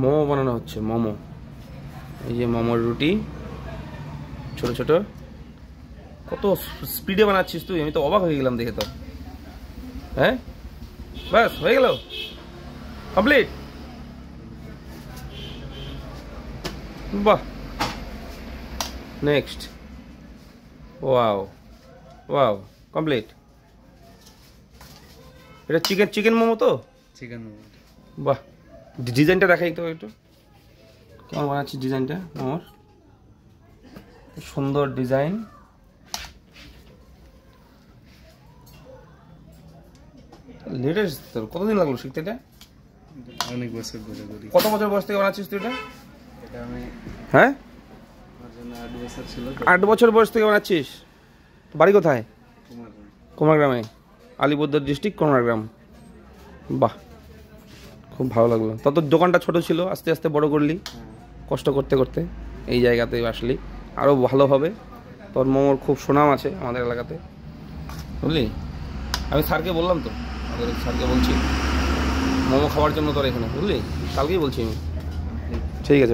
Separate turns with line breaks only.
মোমো বানানো হচ্ছে মোমো। এই যে মোমোর রুটি ছোট ছোট। কত স্পিডে বানাচ্ছিস তুই আমি তো অবাক হয়ে গেলাম দেখে তো। হ্যাঁ? ব্যাস হয়ে গেল? কমপ্লিট বাহ। নেক্সট ওয়াও ওয়াও কমপ্লিট এটা চিকেন চিকেন মোমো তো?
চিকেন
মোমো। বাহ। ডিজাইনটা দেখাই তো একটু। কেমন বানাচ্ছি ডিজাইনটা আমার সুন্দর ডিজাইন। লেটেস্ট তোর কতদিন লাগল শিখতে এটা?
অনেক বছর ধরে করি।
কত বছর বয়স থেকে বানাচ্ছিস তুই এটা? হ্যাঁ?
আট বছর
বয়স থেকে বানাচ্ছিস? বাড়ি কোথায়? কুমারগ্রামে। আলিপুরদুয়ার ডিস্ট্রিক্ট কুমারগ্রাম বাহ। খুব ভালো লাগল। তত দোকানটা ছোট ছিল, আস্তে আস্তে বড় করলি। কষ্ট করতে করতে এই জায়গাতে আসলি। আরও ভালো হবে। তোর মোমোর খুব সুনাম আছে আমাদের এলাকাতে। বুঝলি? আমি স্যারকে বললাম তো, আমাদের স্যারকে বলছি, মোমো খাওয়ার জন্য তোর এখানে। বুঝলি? কালকেই বলছি আমি। ঠিক আছে।